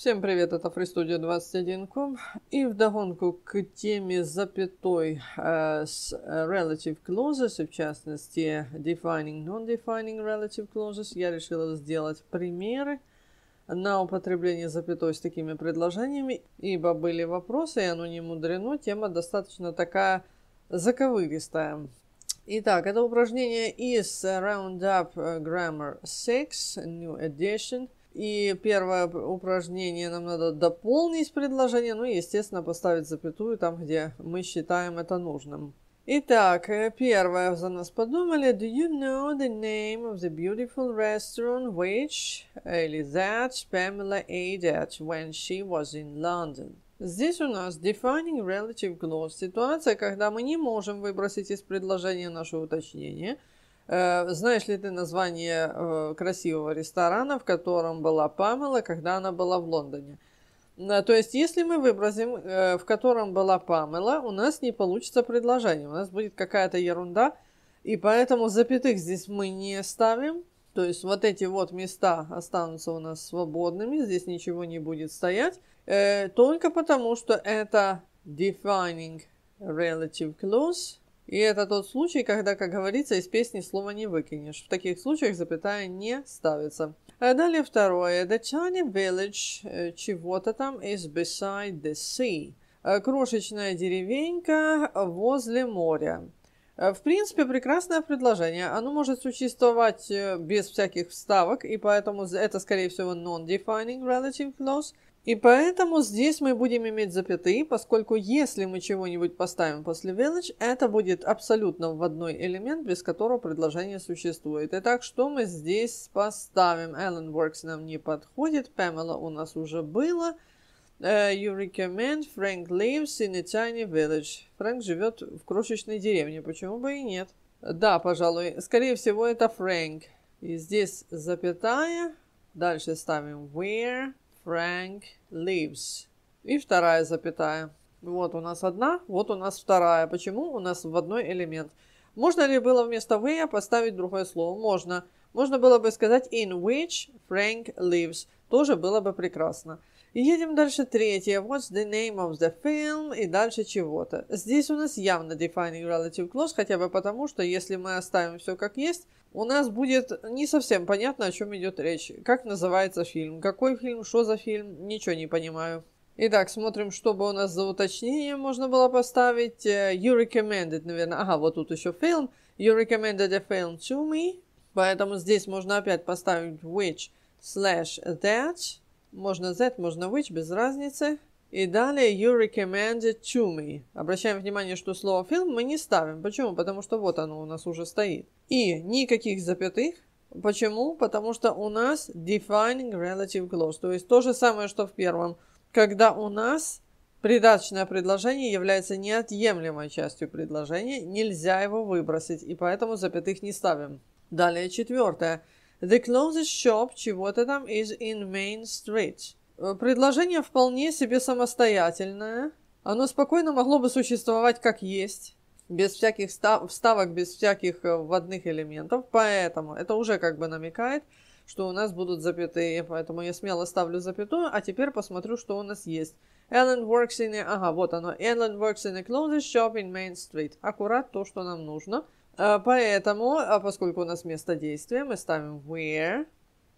Всем привет, это FreeStudio21.com и вдогонку к теме запятой э, с relative clauses, в частности defining, non-defining relative clauses, я решила сделать примеры на употребление запятой с такими предложениями, ибо были вопросы, и оно не мудрено, тема достаточно такая заковыристая. Итак, это упражнение из Roundup Grammar 6, New Edition – и первое упражнение нам надо дополнить предложение, ну и, естественно, поставить запятую там, где мы считаем это нужным. Итак, э, первое за нас подумали. Do you know the name of the beautiful restaurant which или that Pamela ate at when she was in London? Здесь у нас defining relative clause. Ситуация, когда мы не можем выбросить из предложения наше уточнение – знаешь ли ты название э, красивого ресторана, в котором была Памела, когда она была в Лондоне? Э, то есть, если мы выбросим, в котором была Памела, у нас не получится предложение, у нас будет какая-то ерунда, и поэтому запятых здесь мы не ставим. То есть, вот эти вот места останутся у нас свободными, здесь ничего не будет стоять, только потому что это defining relative clause, и это тот случай, когда, как говорится, из песни слова не выкинешь. В таких случаях запятая не ставится. А далее второе. The tiny village э, чего-то там is beside the sea. Э, крошечная деревенька возле моря. Э, в принципе, прекрасное предложение. Оно может существовать без всяких вставок, и поэтому это, скорее всего, non-defining relative clause – и поэтому здесь мы будем иметь запятые, поскольку если мы чего-нибудь поставим после village, это будет абсолютно вводной элемент, без которого предложение существует. Итак, что мы здесь поставим? Alan Works нам не подходит, Pamela у нас уже было. Uh, you recommend Frank lives in a tiny village. Фрэнк живет в крошечной деревне, почему бы и нет? Да, пожалуй, скорее всего это Фрэнк. И здесь запятая. Дальше ставим where. Frank lives. И вторая запятая. Вот у нас одна, вот у нас вторая. Почему? У нас в одной элемент. Можно ли было вместо where поставить другое слово? Можно. Можно было бы сказать in which Frank lives. Тоже было бы прекрасно. И едем дальше третье. What's the name of the film? И дальше чего-то. Здесь у нас явно defining relative clause, хотя бы потому, что если мы оставим все как есть, у нас будет не совсем понятно, о чем идет речь. Как называется фильм? Какой фильм? Что за фильм? Ничего не понимаю. Итак, смотрим, чтобы у нас за уточнение можно было поставить. Э, you recommended, наверное. Ага, вот тут еще film. You recommended a film to me. Поэтому здесь можно опять поставить which slash that. Можно that, можно which, без разницы. И далее you recommended to me. Обращаем внимание, что слово film мы не ставим. Почему? Потому что вот оно у нас уже стоит. И никаких запятых. Почему? Потому что у нас defining relative clause. То есть то же самое, что в первом. Когда у нас придаточное предложение является неотъемлемой частью предложения, нельзя его выбросить, и поэтому запятых не ставим. Далее четвертое. The closest shop чего-то там is in Main Street. Э, предложение вполне себе самостоятельное. Оно спокойно могло бы существовать как есть, без всяких вставок, без всяких э, вводных элементов. Поэтому это уже как бы намекает, что у нас будут запятые. Поэтому я смело ставлю запятую, а теперь посмотрю, что у нас есть. Ellen works in a... Ага, вот оно. Ellen works in a clothes shop in Main Street. Аккурат то, что нам нужно. Э, поэтому, а поскольку у нас место действия, мы ставим where,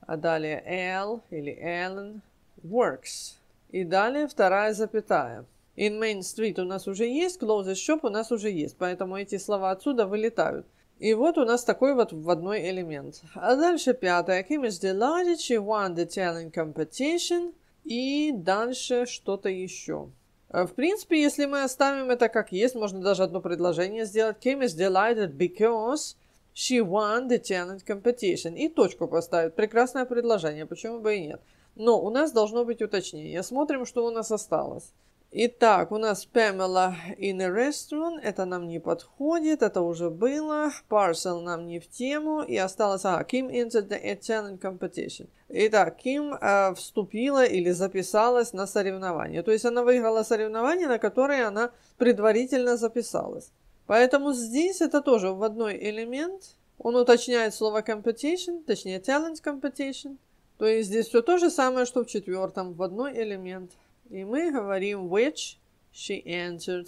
а далее L или Ellen works. И далее вторая запятая. In Main Street у нас уже есть, closest shop у нас уже есть, поэтому эти слова отсюда вылетают. И вот у нас такой вот вводной элемент. А дальше пятое. Kim is delighted she won the talent competition. И дальше что-то еще. В принципе, если мы оставим это как есть, можно даже одно предложение сделать. Kim is delighted because she won the talent competition. И точку поставить. Прекрасное предложение, почему бы и нет. Но у нас должно быть уточнение. Смотрим, что у нас осталось. Итак, у нас Pamela in a restaurant. Это нам не подходит, это уже было. Parcel нам не в тему. И осталось, а, Kim entered the Italian competition. Итак, Ким э, вступила или записалась на соревнование. То есть она выиграла соревнование, на которое она предварительно записалась. Поэтому здесь это тоже вводной элемент. Он уточняет слово competition, точнее talent competition – То есть здесь все то же самое, что в четвертом, в одной элемент. И мы говорим which she entered.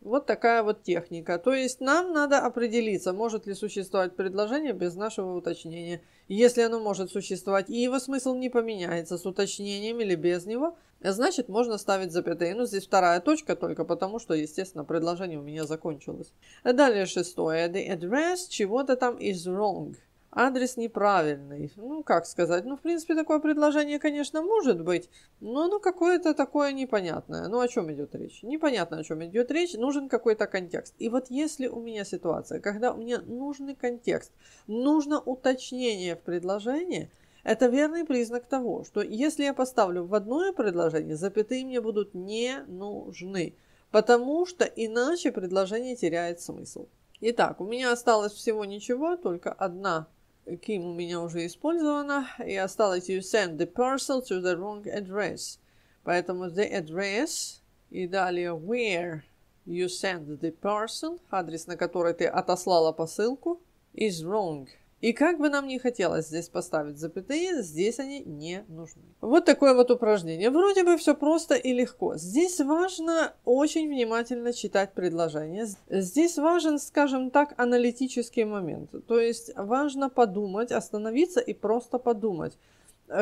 Вот такая вот техника. То есть нам надо определиться, может ли существовать предложение без нашего уточнения. Если оно может существовать и его смысл не поменяется с уточнением или без него, значит можно ставить запятые. Ну здесь вторая точка только потому, что, естественно, предложение у меня закончилось. Далее шестое. The address чего-то там is wrong адрес неправильный. Ну, как сказать, ну, в принципе, такое предложение, конечно, может быть, но ну, какое-то такое непонятное. Ну, о чем идет речь? Непонятно, о чем идет речь, нужен какой-то контекст. И вот если у меня ситуация, когда мне нужный контекст, нужно уточнение в предложении, это верный признак того, что если я поставлю в одно предложение, запятые мне будут не нужны, потому что иначе предложение теряет смысл. Итак, у меня осталось всего ничего, только одна Kim у меня уже использована, и осталось you send the parcel to the wrong address. Поэтому the address и далее where you send the parcel, адрес, на который ты отослала посылку, is wrong. И как бы нам не хотелось здесь поставить запятые, здесь они не нужны. Вот такое вот упражнение. Вроде бы все просто и легко. Здесь важно очень внимательно читать предложение. Здесь важен, скажем так, аналитический момент. То есть важно подумать, остановиться и просто подумать.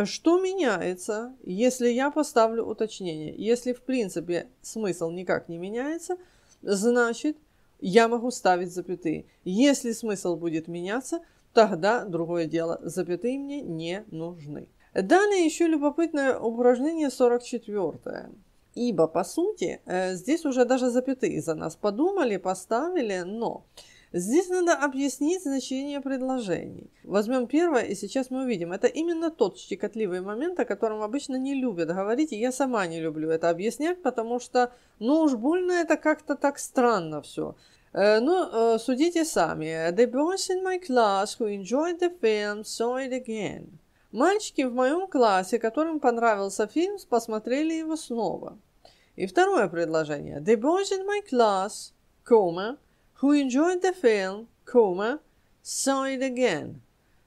Что меняется, если я поставлю уточнение? Если в принципе смысл никак не меняется, значит я могу ставить запятые. Если смысл будет меняться, тогда другое дело, запятые мне не нужны. Далее еще любопытное упражнение 44. Ибо, по сути, э, здесь уже даже запятые за нас подумали, поставили, но здесь надо объяснить значение предложений. Возьмем первое, и сейчас мы увидим. Это именно тот щекотливый момент, о котором обычно не любят говорить, и я сама не люблю это объяснять, потому что, ну уж больно это как-то так странно все. Э, ну, э, судите сами. The boys in my class who enjoyed the film saw it again. Мальчики в моем классе, которым понравился фильм, посмотрели его снова. И второе предложение. The boys in my class, comma, who enjoyed the film, comma, saw it again.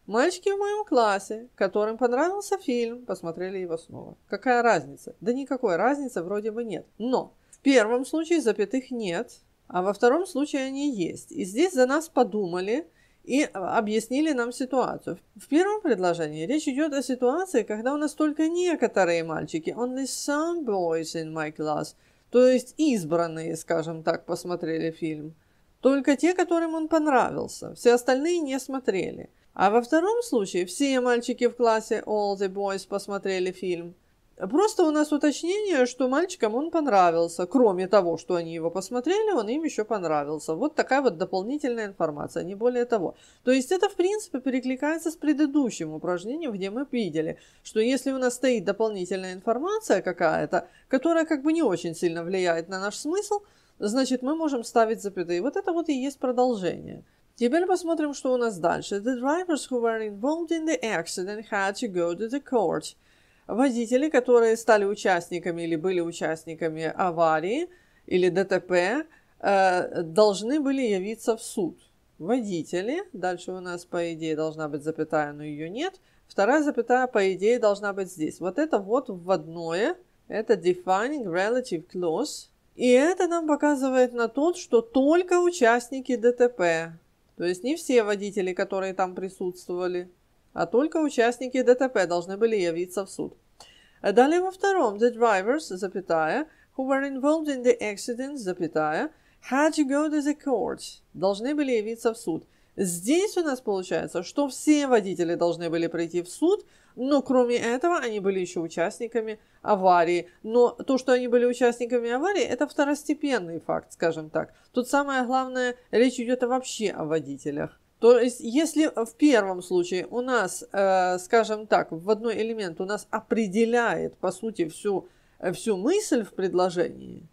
Мальчики в моем классе, которым понравился фильм, посмотрели его снова. Какая разница? Да никакой разницы вроде бы нет. Но в первом случае запятых нет, а во втором случае они есть. И здесь за нас подумали и объяснили нам ситуацию. В первом предложении речь идет о ситуации, когда у нас только некоторые мальчики, only some boys in my class, то есть избранные, скажем так, посмотрели фильм. Только те, которым он понравился. Все остальные не смотрели. А во втором случае все мальчики в классе, all the boys, посмотрели фильм – Просто у нас уточнение, что мальчикам он понравился. Кроме того, что они его посмотрели, он им еще понравился. Вот такая вот дополнительная информация, не более того. То есть это, в принципе, перекликается с предыдущим упражнением, где мы видели, что если у нас стоит дополнительная информация какая-то, которая как бы не очень сильно влияет на наш смысл, значит, мы можем ставить запятые. Вот это вот и есть продолжение. Теперь посмотрим, что у нас дальше. The drivers who were involved in the accident had to go to the court водители, которые стали участниками или были участниками аварии или ДТП, э, должны были явиться в суд. Водители, дальше у нас, по идее, должна быть запятая, но ее нет. Вторая запятая, по идее, должна быть здесь. Вот это вот вводное, это defining relative clause. И это нам показывает на тот, что только участники ДТП, то есть не все водители, которые там присутствовали, а только участники ДТП должны были явиться в суд. Далее во втором, the drivers, запятая, who were involved in the accident, запятая, had to go to the court, должны были явиться в суд. Здесь у нас получается, что все водители должны были прийти в суд, но кроме этого они были еще участниками аварии. Но то, что они были участниками аварии, это второстепенный факт, скажем так. Тут самое главное, речь идет вообще о водителях. То есть, если в первом случае у нас, э, скажем так, в одной элемент у нас определяет, по сути, всю, э, всю мысль в предложении,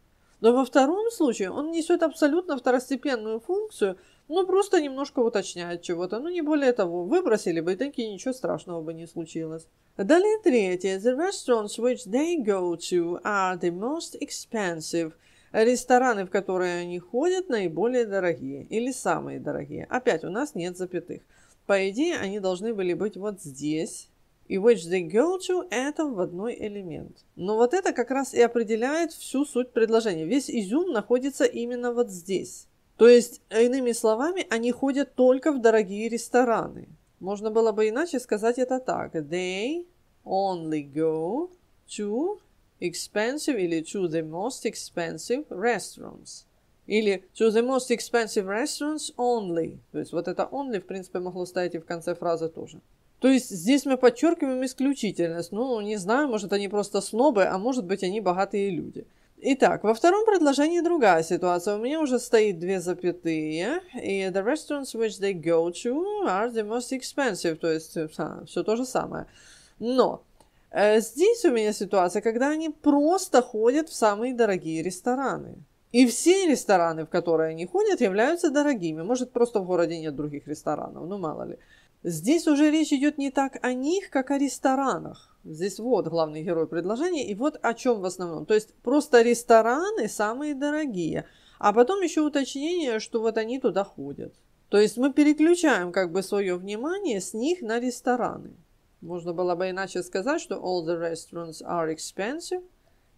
но во втором случае он несет абсолютно второстепенную функцию, ну, просто немножко уточняет чего-то, ну, не более того. Выбросили бы, и таки ничего страшного бы не случилось. Далее третье. The restaurants which they go to are the most expensive – Рестораны, в которые они ходят, наиболее дорогие или самые дорогие. Опять у нас нет запятых. По идее, они должны были быть вот здесь. и which they go to – это вводной элемент. Но вот это как раз и определяет всю суть предложения. Весь изюм находится именно вот здесь. То есть, иными словами, они ходят только в дорогие рестораны. Можно было бы иначе сказать это так. They only go to expensive или to the most expensive restaurants. Или to the most expensive restaurants only. То есть вот это only, в принципе, могло стоять и в конце фразы тоже. То есть здесь мы подчеркиваем исключительность. Ну, не знаю, может, они просто снобы, а может быть, они богатые люди. Итак, во втором предложении другая ситуация. У меня уже стоит две запятые, и the restaurants which they go to are the most expensive, то есть а, все то же самое. Но здесь у меня ситуация, когда они просто ходят в самые дорогие рестораны. И все рестораны, в которые они ходят, являются дорогими. Может, просто в городе нет других ресторанов, ну мало ли. Здесь уже речь идет не так о них, как о ресторанах. Здесь вот главный герой предложения, и вот о чем в основном. То есть просто рестораны самые дорогие, а потом еще уточнение, что вот они туда ходят. То есть мы переключаем как бы свое внимание с них на рестораны. Можно было бы иначе сказать, что all the restaurants are expensive,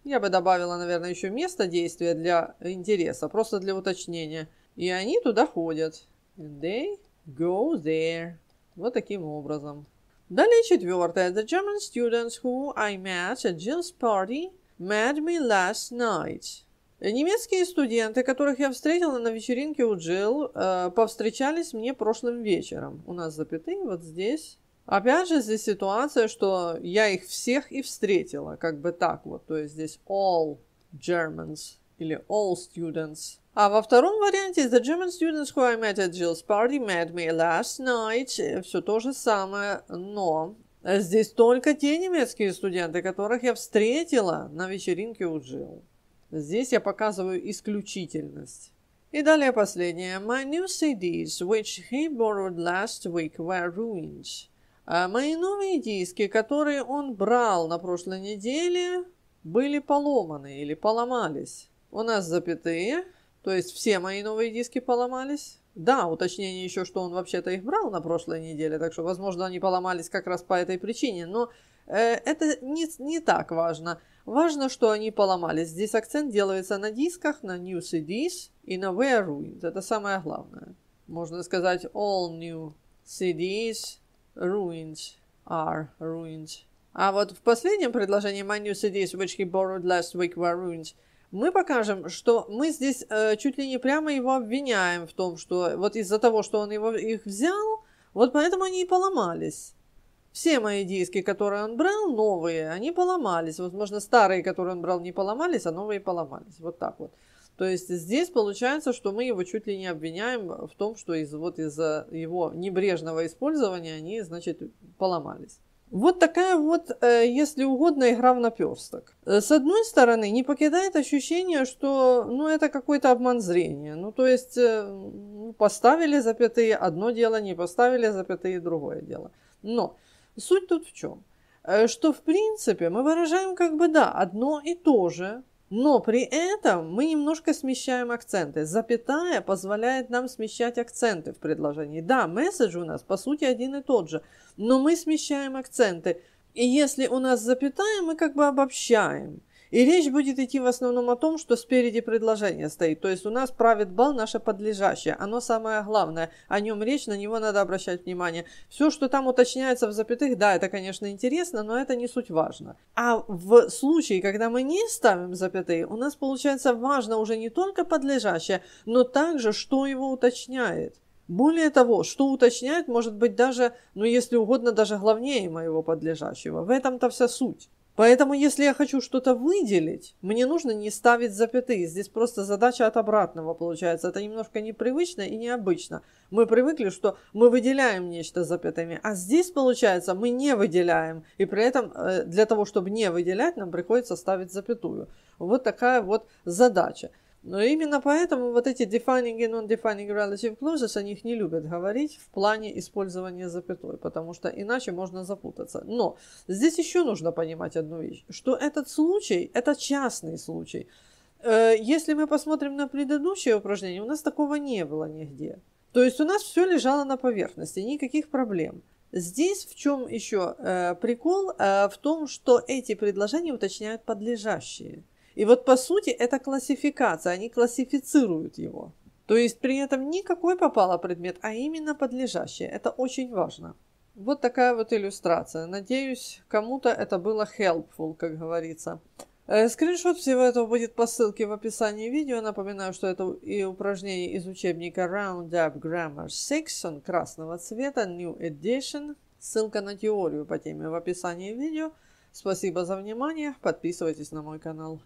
я бы добавила, наверное, еще место действия для интереса, просто для уточнения. И они туда ходят. They go there. Вот таким образом. Далее четвертое. The German students who I met at Jill's party met me last night. Немецкие студенты, которых я встретила на вечеринке у Джилл, э, повстречались мне прошлым вечером. У нас запятые вот здесь. Опять же, здесь ситуация, что я их всех и встретила, как бы так вот. То есть здесь all Germans или all students. А во втором варианте the German students who I met at Jill's party met me last night. Все то же самое, но здесь только те немецкие студенты, которых я встретила на вечеринке у Джилл. Здесь я показываю исключительность. И далее последнее. My new CDs, which he borrowed last week, were ruined. А мои новые диски, которые он брал на прошлой неделе, были поломаны или поломались. У нас запятые, то есть все мои новые диски поломались. Да, уточнение еще, что он вообще-то их брал на прошлой неделе, так что, возможно, они поломались как раз по этой причине, но э, это не, не так важно. Важно, что они поломались. Здесь акцент делается на дисках, на new CDs и на were ruined. Это самое главное. Можно сказать all new CDs ruined are ruined. А вот в последнем предложении my new CDs, which he borrowed last week, were ruined, мы покажем, что мы здесь э, чуть ли не прямо его обвиняем в том, что вот из-за того, что он его, их взял, вот поэтому они и поломались. Все мои диски, которые он брал, новые, они поломались. Возможно, старые, которые он брал, не поломались, а новые поломались. Вот так вот. То есть здесь получается, что мы его чуть ли не обвиняем в том, что из, вот из-за его небрежного использования они, значит, поломались. Вот такая вот, э, если угодно, игра в наперсток. Э, с одной стороны, не покидает ощущение, что ну, это какой-то обман зрения. Ну, то есть э, ну, поставили запятые одно дело, не поставили запятые другое дело. Но суть тут в чем? Что, в принципе, мы выражаем как бы, да, одно и то же, но при этом мы немножко смещаем акценты. Запятая позволяет нам смещать акценты в предложении. Да, месседж у нас по сути один и тот же, но мы смещаем акценты. И если у нас запятая, мы как бы обобщаем. И речь будет идти в основном о том, что спереди предложение стоит. То есть у нас правит бал наше подлежащее. Оно самое главное. О нем речь, на него надо обращать внимание. Все, что там уточняется в запятых, да, это, конечно, интересно, но это не суть важно. А в случае, когда мы не ставим запятые, у нас получается важно уже не только подлежащее, но также, что его уточняет. Более того, что уточняет, может быть даже, ну если угодно, даже главнее моего подлежащего. В этом-то вся суть. Поэтому, если я хочу что-то выделить, мне нужно не ставить запятые. Здесь просто задача от обратного получается. Это немножко непривычно и необычно. Мы привыкли, что мы выделяем нечто запятыми, а здесь, получается, мы не выделяем. И при этом э, для того, чтобы не выделять, нам приходится ставить запятую. Вот такая вот задача. Но именно поэтому вот эти defining и non-defining relative clauses, о них не любят говорить в плане использования запятой, потому что иначе можно запутаться. Но здесь еще нужно понимать одну вещь, что этот случай, это частный случай. Э, если мы посмотрим на предыдущее упражнение, у нас такого не было нигде. То есть у нас все лежало на поверхности, никаких проблем. Здесь в чем еще э, прикол? Э, в том, что эти предложения уточняют подлежащие. И вот по сути это классификация, они классифицируют его. То есть при этом никакой попало предмет, а именно подлежащее. Это очень важно. Вот такая вот иллюстрация. Надеюсь, кому-то это было helpful, как говорится. Э, скриншот всего этого будет по ссылке в описании видео. Напоминаю, что это и упражнение из учебника Roundup Grammar 6, он красного цвета, New Edition. Ссылка на теорию по теме в описании видео. Спасибо за внимание. Подписывайтесь на мой канал.